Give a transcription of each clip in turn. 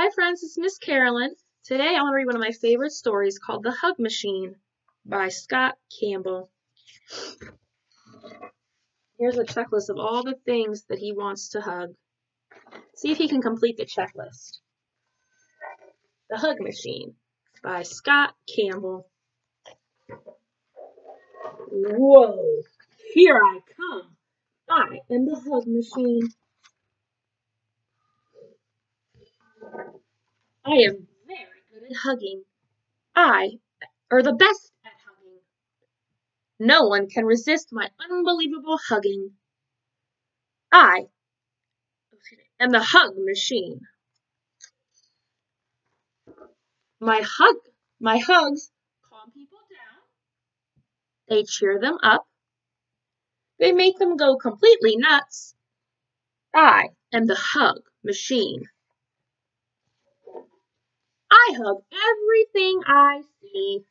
Hi friends, it's Miss Carolyn. Today I want to read one of my favorite stories called The Hug Machine by Scott Campbell. Here's a checklist of all the things that he wants to hug. See if he can complete the checklist. The Hug Machine by Scott Campbell. Whoa, here I come. I am the Hug Machine. I am very good at hugging. I are the best at hugging. No one can resist my unbelievable hugging. I am the hug machine. My hug, my hugs calm people down. They cheer them up. They make them go completely nuts. I am the hug machine. I hug everything I see.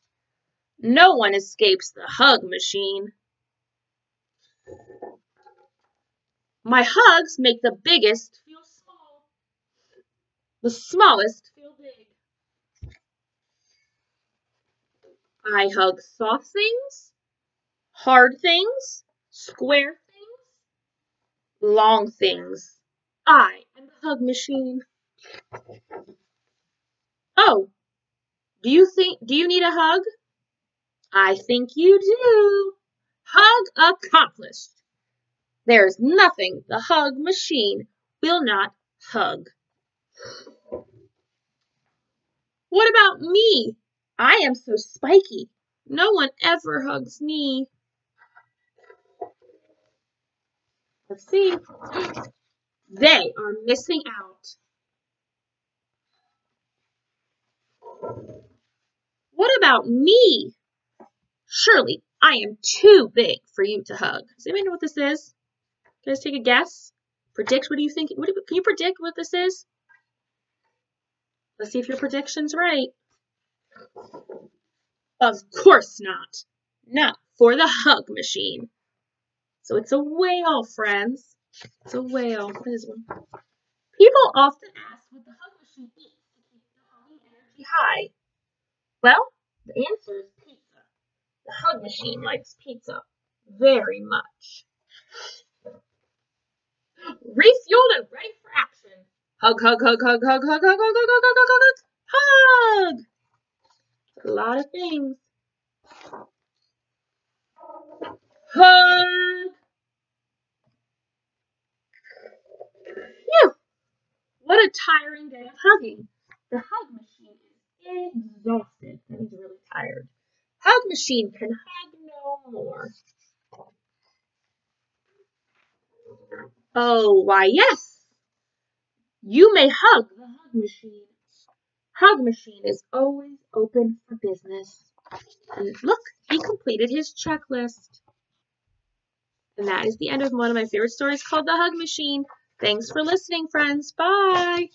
No one escapes the hug machine. My hugs make the biggest feel small, the smallest feel big. I hug soft things, hard things, square things, long things. I am the hug machine. Do you think, do you need a hug? I think you do. Hug accomplished. There's nothing the hug machine will not hug. What about me? I am so spiky. No one ever hugs me. Let's see. They are missing out. What about me? Surely I am too big for you to hug. Does anybody know what this is? Can guys take a guess? Predict what do you think? What do, can you predict what this is? Let's see if your prediction's right. Of course not. Not for the hug machine. So it's a whale, friends. It's a whale. What is one? People often ask what the hug machine eats high? Well, the answer is pizza. The hug machine likes pizza very much. Refueled and ready for action. Hug, hug, hug, hug, hug, hug, hug, hug, hug, hug, hug, hug, hug, hug. A lot of things. Hug. Phew. What a tiring day of hugging. The hug machine exhausted and really tired. Hug machine can hug no more. Oh, why, yes. You may hug the hug machine. Hug machine is always open for business. And look, he completed his checklist. And that is the end of one of my favorite stories called The Hug Machine. Thanks for listening, friends. Bye.